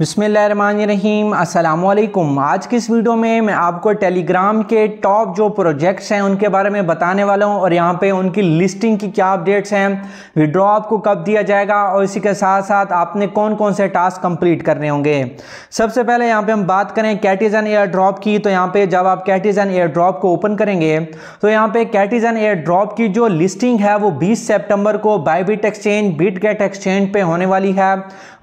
बिसमीम असलकुम आज की इस वीडियो में मैं आपको टेलीग्राम के टॉप जो प्रोजेक्ट्स हैं, उनके बारे में बताने वाला हूँ और यहाँ पे उनकी लिस्टिंग की क्या अपडेट्स हैं, विड्रॉ आपको कब दिया जाएगा और इसी के साथ साथ आपने कौन कौन से टास्क कंप्लीट करने होंगे। सबसे पहले यहाँ पे हम बात करें कैटिजन एयर ड्रॉप की तो यहाँ पर जब आप कैटिजन एयर ड्रॉप को ओपन करेंगे तो यहाँ पर कैटिजन एयर ड्रॉप की जो लिस्टिंग है, वो बीस सेप्टेम्बर को Bybit exchange Bitget exchange पर होने वाली है।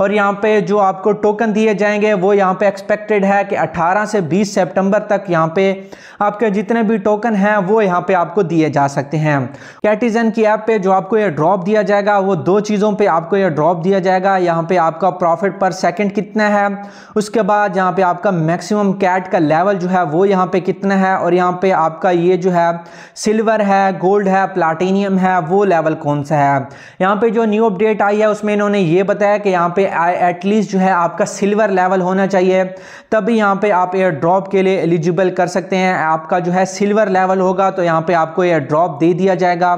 और यहाँ पर जो आपको टोकन टोकन दिए जाएँगे। वो यहाँ पे एक्सपेक्टेड है कि 18 से 20 सितंबर तक यहाँ पे आपके जितने भी टोकन हैं, वो यहाँ पे आपको दिए जा सकते हैं। कैटिजन की ऐप पे जो आपको ये ड्रॉप दिया जाएगा, वो दो चीज़ों पे आपको ये ड्रॉप दिया जाएगा। यहाँ पे आपका प्रॉफिट पर सेकंड कितना है, उसके बाद यहाँ पे आपका मैक्सिमम कैट का लेवल जो है, वो यहाँ पे कितना है, और यहाँ पे आपका ये जो है सिल्वर है गोल्ड है प्लाटीनियम है, वो लेवल कौन सा है? यहाँ पे जो न्यू अपडेट आई है, उसमें इन्होंने ये बताया कि यहाँ पे एटलीस्ट जो है आपका सिल्वर लेवल होना चाहिए, तभी यहाँ पे आप एयर ड्रॉप के लिए एलिजिबल कर सकते हैं। आपका जो है सिल्वर लेवल होगा तो यहाँ पे आपको एयर ड्रॉप दे दिया जाएगा।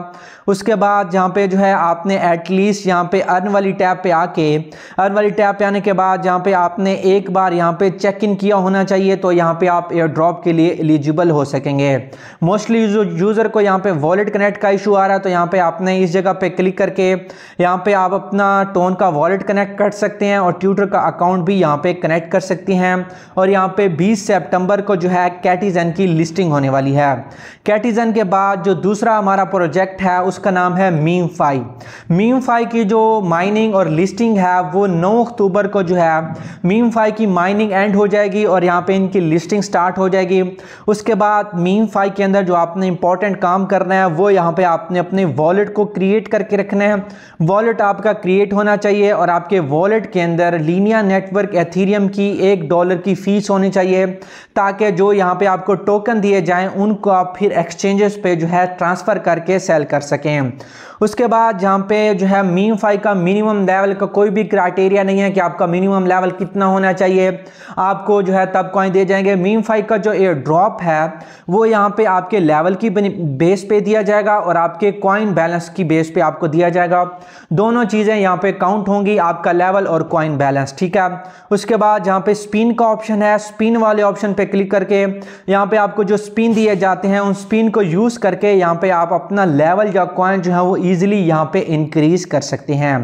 उसके बाद जहाँ पे जो है आपने एटलीस्ट यहाँ पे अर्न वाली टैब पे आके अर्न वाली टैब पे आने के बाद जहाँ पे आपने एक बार यहाँ पे चेक इन किया होना चाहिए तो यहाँ पे आप एयर ड्रॉप के लिए एलिजिबल हो सकेंगे। मोस्टली यूज़र को यहाँ पे वॉलेट कनेक्ट का इशू आ रहा है तो यहाँ पे आपने इस जगह पे क्लिक करके यहाँ पे आप अपना टोन का वॉलेट कनेक्ट कर सकते हैं और ट्यूटर का अकाउंट भी यहाँ पे कनेक्ट कर सकती हैं और यहाँ पे 20 सितंबर को जो है कैटिजन की लिस्टिंग होने वाली है। कैटिजन के बाद जो दूसरा हमारा प्रोजेक्ट है, उसका नाम है मीम फाई मीम फाई की जो माइनिंग और लिस्टिंग है, वो 9 अक्टूबर को जो है मीम फाई की माइनिंग एंड हो जाएगी और यहाँ पे इनकी लिस्टिंग स्टार्ट हो जाएगी। उसके बाद मीम फाई के अंदर जो आपने इंपॉर्टेंट काम करना है, वो यहाँ पे आपने अपने वॉलेट को क्रिएट करके रखना है। वॉलेट आपका क्रिएट होना चाहिए और आपके वॉलेट के अंदर लीनिया नेटवर्क नेटवर्क एथीरियम की एक डॉलर की फ़ीस होनी चाहिए, ताकि जो यहाँ पे आपको टोकन दिए जाएँ, उनको आप फिर एक्सचेंजेस पे जो है ट्रांसफ़र करके सेल कर सकें। उसके बाद जहाँ पे जो है मीम फाई का मिनिमम लेवल का कोई भी क्राइटेरिया नहीं है कि आपका मिनिमम लेवल कितना होना चाहिए, आपको जो है तब कॉइन दिए जाएँगे। मीम फाई का जो एयर ड्रॉप है, वो यहाँ पे आपके लेवल की बेस पे दिया जाएगा और आपके कॉइन बैलेंस की बेस पे आपको दिया जाएगा। दोनों चीज़ें यहाँ पे काउंट होंगी, आपका लेवल और कॉइन बैलेंस ठीक है? उसके बाद जहाँ पे स्पिन का ऑप्शन है स्पिन वाले ऑप्शन पे क्लिक करके यहाँ पे आपको जो स्पिन दिए जाते हैं, उन स्पिन को यूज़ करके यहाँ पे आप अपना लेवल या कॉइन जो है वो ईजिली यहाँ पे इंक्रीज कर सकते हैं।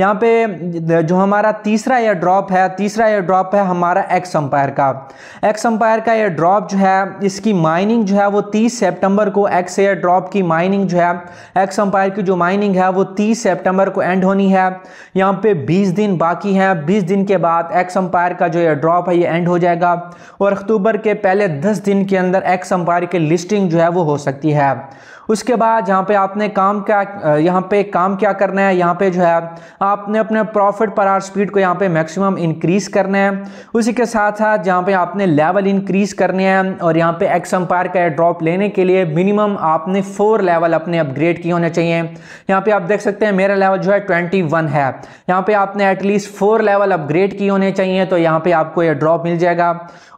यहाँ पे जो हमारा तीसरा एयर ड्रॉप है, तीसरा एयर ड्रॉप है हमारा एक्स अम्पायर का। एक्स अम्पायर का एयर ड्रॉप जो है, इसकी माइनिंग जो है वो 30 सितंबर को एक्स एयर ड्रॉप की माइनिंग जो है एक्स अम्पायर की जो माइनिंग है वो 30 सितंबर को एंड होनी है। यहाँ पे 20 दिन बाकी हैं 20 दिन के बाद एक्स अम्पायर का जो एयर ड्रॉप है ये एंड हो जाएगा और अक्टूबर के पहले दस दिन के अंदर एक्स अम्पायर की लिस्टिंग जो है वो हो सकती है। उसके बाद यहाँ पे आपने काम क्या, यहाँ पे काम क्या करना है? यहाँ पे जो है, आपने अपने प्रॉफिट पर आर स्पीड को यहाँ पे मैक्सिमम इंक्रीज करना है। उसी के साथ साथ जहाँ पे आपने लेवल इंक्रीज करने हैं और यहाँ पे एक्स एम्पायर का ड्रॉप लेने के लिए मिनिमम आपने फोर लेवल अपने अपग्रेड किए होने चाहिए। यहाँ पे आप देख सकते हैं, मेरा लेवल जो है ट्वेंटी वन है। यहाँ पे आपने एटलीस्ट फोर लेवल अपग्रेड किए होने चाहिए तो यहाँ पे आपको एयर ड्रॉप मिल जाएगा।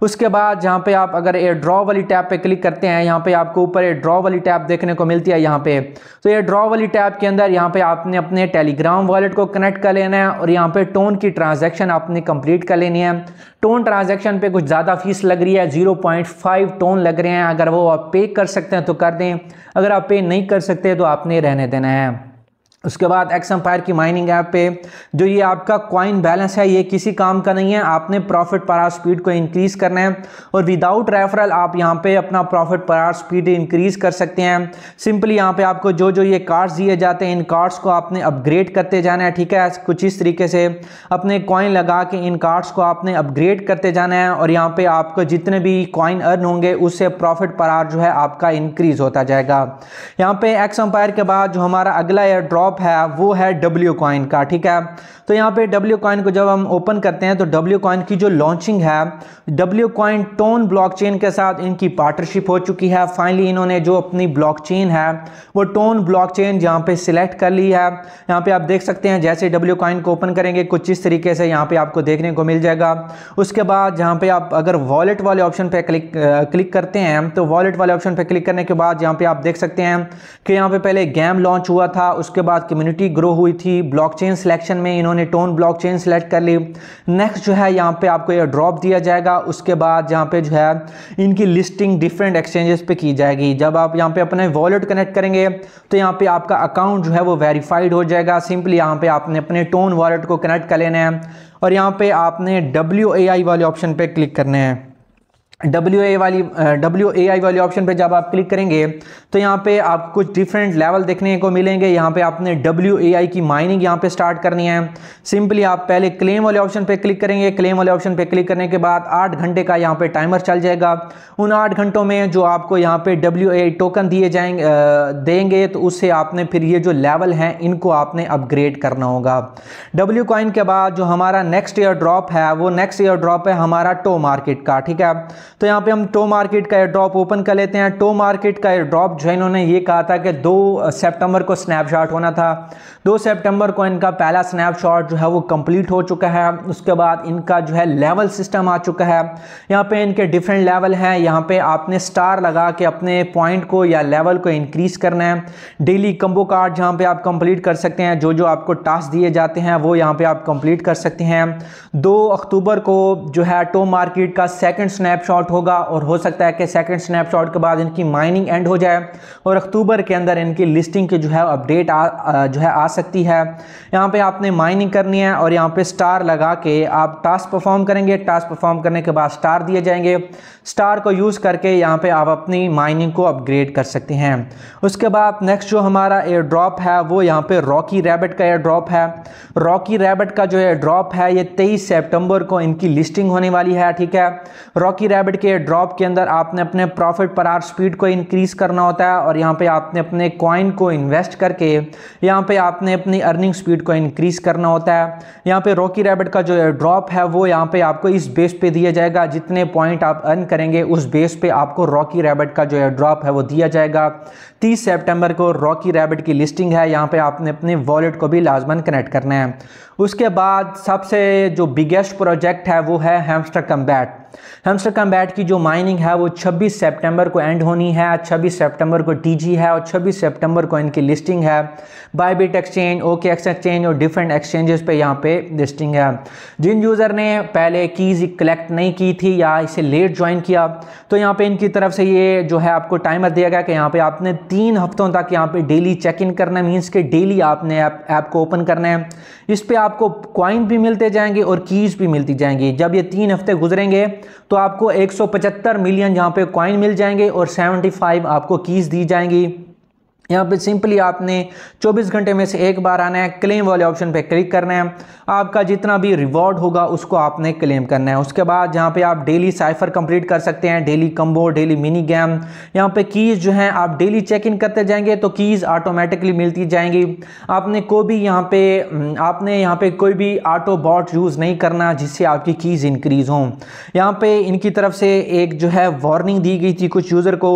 उसके बाद जहाँ पे आप अगर एयर ड्रॉ वाली टैब पे क्लिक करते हैं, यहाँ पे आपको ऊपर एयर ड्रॉ वाली टैब देखने को मिलती है यहाँ पे। तो ये ड्रॉ वाली टैब के अंदर यहाँ पे आपने अपने टेलीग्राम वॉलेट को कनेक्ट कर लेना है और यहाँ पे टोन की ट्रांजेक्शन आपने कंप्लीट कर लेनी है। टोन ट्रांजेक्शन पे कुछ ज़्यादा फ़ीस लग रही है ज़ीरो टोन लग रहे हैं। अगर वो आप पे कर सकते हैं तो कर दें, अगर आप पे नहीं कर सकते तो आपने रहने देना है। उसके बाद एक्स एम्पायर की माइनिंग ऐप पे, जो ये आपका कॉइन बैलेंस है, ये किसी काम का नहीं है। आपने प्रॉफिट पर आर स्पीड को इंक्रीज़ करना है और विदाउट रेफरल आप यहाँ पे अपना प्रॉफिट पर आर स्पीड इंक्रीज़ कर सकते हैं। सिंपली यहाँ पे आपको जो जो ये कार्ड्स दिए जाते हैं, इन कार्ड्स को आपने अपग्रेड करते जाना है, ठीक है? कुछ इस तरीके से अपने कॉइन लगा के इन कार्ड्स को आपने अपग्रेड करते जाना है और यहाँ पर आपको जितने भी कॉइन अर्न होंगे, उससे प्रॉफिट पर आर जो है आपका इंक्रीज़ होता जाएगा। यहाँ पे एक्स एम्पायर के बाद जो हमारा अगला एयर ड्रॉप ड्रॉप है, वो है डब्ल्यू कॉइन का, ठीक है? तो यहाँ पे डब्ल्यू कॉइन को जब हम ओपन करते हैं तो डब्ल्यू कॉइन की जो लॉन्चिंग है डब्ल्यू कॉइन टोन ब्लॉकचेन के साथ इनकी पार्टनरशिप हो चुकी है। फाइनली इन्होंने जो अपनी ब्लॉकचेन है, वो टोन ब्लॉकचेन यहाँ पे सिलेक्ट कर ली है। यहाँ पे आप देख सकते हैं, जैसे डब्ल्यू कॉइन को ओपन करेंगे, कुछ इस तरीके से यहाँ पे आपको देखने को मिल जाएगा। उसके बाद जहाँ पे आप अगर वॉलेट वाले ऑप्शन पे क्लिक क्लिक करते हैं तो वॉलेट वाले ऑप्शन पे क्लिक करने के बाद यहाँ पे आप देख सकते हैं कि यहाँ पे पहले गेम लॉन्च हुआ था, उसके बाद बाद कम्युनिटी ग्रो हुई थी। ब्लॉकचेन सिलेक्शन में इन्होंने टोन ब्लॉकचेन सेलेक्ट कर ली। नेक्स्ट जो है, यहाँ पे आपको ये ड्रॉप दिया जाएगा। उसके बाद यहाँ पे जो है, इनकी लिस्टिंग डिफरेंट एक्सचेंजेस पे की जाएगी। जब आप यहाँ पे अपने वॉलेट कनेक्ट करेंगे तो यहाँ पे आपका अकाउंट जो है, वो वेरीफाइड हो जाएगा। सिंपली यहाँ पे आपने अपने टोन वॉलेट को कनेक्ट कर लेना है। और यहाँ पे आपने डब्ल्यूएआई वाले ऑप्शन पर क्लिक करने हैं। डब्ल्यू ए वाली डब्ल्यू ए आई वाली ऑप्शन पे जब आप क्लिक करेंगे तो यहाँ पे आप कुछ डिफरेंट लेवल देखने को मिलेंगे। यहाँ पे आपने डब्ल्यू ए आई की माइनिंग यहाँ पे स्टार्ट करनी है। सिंपली आप पहले क्लेम वाले ऑप्शन पे क्लिक करेंगे। क्लेम वाले ऑप्शन पे क्लिक करने के बाद आठ घंटे का यहाँ पे टाइमर चल जाएगा। उन आठ घंटों में जो आपको यहाँ पे डब्ल्यू ए आई टोकन दिए जाएँगे देंगे तो उससे आपने फिर ये जो लेवल हैं, इनको आपने अपग्रेड करना होगा। डब्ल्यू कॉइन के बाद जो हमारा नेक्स्ट ईयर ड्रॉप है, वो नेक्स्ट ईयर ड्रॉप है हमारा टो मार्केट का, ठीक है? तो यहाँ पे हम टो मार्केट का एयर ड्रॉप ओपन कर लेते हैं। टो मार्केट का एयर ड्रॉप जो इन्होंने ये कहा था कि दो सितंबर को स्नैपशॉट होना था। दो सितंबर को इनका पहला स्नैपशॉट जो है, वो कंप्लीट हो चुका है। उसके बाद इनका जो है लेवल सिस्टम आ चुका है। यहाँ पे इनके डिफरेंट लेवल हैं। यहाँ पे आपने स्टार लगा के अपने पॉइंट को या लेवल को इंक्रीज करना है। डेली कम्बो कार्ड जहाँ पे आप कंप्लीट कर सकते हैं। जो जो आपको टास्क दिए जाते हैं, वो यहाँ पे आप कंप्लीट कर सकते हैं। दो अक्टूबर को जो है, टो मार्केट का सेकंड स्नैपशॉट होगा और हो सकता है कि सेकंड स्नैपशॉट के बाद इनकी माइनिंग एंड हो जाए और अक्टूबर के अंदर इनकी लिस्टिंग की जो है अपडेट आ जो है आ सकती है। यहाँ पे आपने माइनिंग करनी है और यहाँ पे स्टार लगा के आप टास्क परफॉर्म करेंगे। टास्क परफॉर्म करने के बाद स्टार दिए जाएँगे। स्टार को यूज़ करके यहाँ पे आप अपनी माइनिंग को अपग्रेड कर सकते हैं। उसके बाद नेक्स्ट जो हमारा एयर ड्रॉप है, वो यहाँ पे रॉकी रैबिट का एयर ड्रॉप है। रॉकी रैबिट का जो एयर ड्रॉप है, ये तेईस सेप्टेम्बर को इनकी लिस्टिंग होने वाली है, ठीक है? रॉकी के ड्रॉप के अंदर आपने अपने प्रॉफिट पर आर स्पीड को इंक्रीज करना होता है और यहाँ पे आपने अपने कॉइन को इन्वेस्ट करके यहाँ पे आपने अपनी अर्निंग स्पीड को इंक्रीज करना होता है। यहाँ पे रॉकी रैबिट का जो ड्रॉप है वो यहाँ पे आपको इस बेस पे दिया जाएगा। जितने पॉइंट आप अर्न करेंगे उस बेस पे आपको रॉकी रैबिट का जो ड्रॉप है वो दिया जाएगा। तीस सेप्टेम्बर को रॉकी रैबिट की लिस्टिंग है। यहाँ पर आपने अपने वॉलेट को भी लाजमन कनेक्ट करना है। उसके बाद सबसे जो बिगेस्ट प्रोजेक्ट है वो है हेमस्टर कम्बैट हेमस्टर कम्बैट की जो माइनिंग है वो 26 सितंबर को एंड होनी है 26 सितंबर को टीजी है और 26 सितंबर को इनकी लिस्टिंग है। बायबिट एक्सचेंज ओके एक्सचेंज और डिफरेंट एक्सचेंजेस पे यहाँ पे लिस्टिंग है। जिन यूज़र ने पहले कीज़ कलेक्ट नहीं की थी या इसे लेट ज्वाइन किया तो यहाँ पे इनकी तरफ़ से ये जो है आपको टाइमर दिया गया कि यहाँ पे आपने तीन हफ्तों तक यहाँ पे डेली चेक इन करना मीन्स के डेली आपने ऐप ऐप को ओपन करना है। इस पर आपको कॉइन भी मिलते जाएँगे और कीज़ भी मिलती जाएँगी। जब ये तीन हफ़्ते गुजरेंगे तो आपको 175 मिलियन यहाँ पे कॉइन मिल जाएँगे और 75 आपको कीज़ दी जाएँगी। यहाँ पे सिंपली आपने 24 घंटे में से एक बार आना है क्लेम वाले ऑप्शन पे क्लिक करना है। आपका जितना भी रिवॉर्ड होगा, उसको आपने क्लेम करना है। उसके बाद यहाँ पे आप डेली साइफर कंप्लीट कर सकते हैं daily combo daily mini game यहाँ पे कीज़ जो हैं, आप डेली चेक इन करते जाएँगे तो कीज़ ऑटोमेटिकली मिलती जाएँगी। आपने कोई भी यहाँ पे, आपने यहाँ पे कोई भी ऑटो बॉट यूज़ नहीं करना जिससे आपकी कीज़ इंक्रीज़ हों। यहाँ पे इनकी तरफ़ से एक जो है वार्निंग दी गई थी कुछ यूज़र को।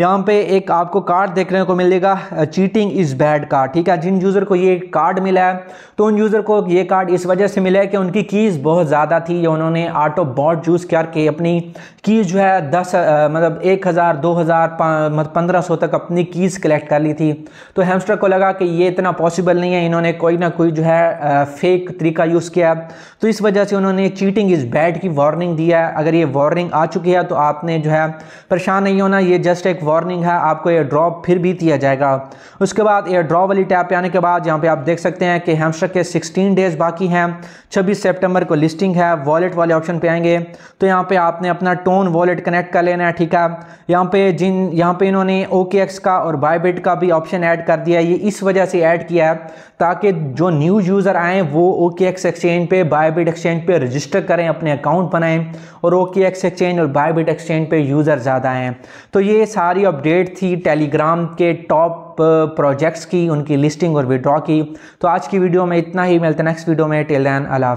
यहाँ पे एक आपको कार्ड देखने को मिलेगा चीटिंग इज़ बैड कार्ड ठीक है, जिन यूज़र को ये कार्ड मिला है तो उन यूज़र को ये कार्ड इस वजह से मिला है कि उनकी कीज़ बहुत ज़्यादा थी। या उन्होंने ऑटो बॉट यूज़ करके अपनी कीज़ जो है दस मतलब एक हज़ार, दो हज़ार मतलब पंद्रह सौ तक अपनी कीज़ कलेक्ट कर ली थी। तो हेमस्टर को लगा कि ये इतना पॉसिबल नहीं है, इन्होंने कोई ना कोई जो है फेक तरीका यूज़ किया तो इस वजह से उन्होंने चीटिंग इज़ बैड की वार्निंग दिया है। अगर ये वार्निंग आ चुकी है तो आपने जो है, परेशान नहीं होना, ये जस्ट एक वार्निंग है, आपको ये ड्रॉप फिर भी दिया जाएगा। जाएगा। उसके बाद एयर ड्रॉ वाली टैप पे आने के बाद यहाँ पे आप देख सकते हैं कि हेमस्टर के 16 डेज़ बाकी हैं। 26 सितंबर को लिस्टिंग है वॉलेट वाले ऑप्शन पे आएँगे। तो यहाँ पे आपने अपना टोन वॉलेट कनेक्ट कर लेना है, ठीक है? यहाँ पे जिन, यहाँ पे इन्होंने ओकेएक्स का और बायबिट का भी ऑप्शन ऐड कर दिया ये इस वजह से ऐड किया है ताकि जो न्यू यूज़र आए, वो ओ एक्सचेंज पे बायबिट एक्सचेंज पे रजिस्टर करें, अपने अकाउंट बनाएँ और ओ एक्सचेंज और बायबिट एक्सचेंज पे यूज़र ज़्यादा आएँ। तो ये सारी अपडेट थी टेलीग्राम के टॉप प्रोजेक्ट्स की, उनकी लिस्टिंग और विड्रॉ की। तो आज की वीडियो में इतना ही, मिलते नेक्स्ट वीडियो में। टेल दैन अला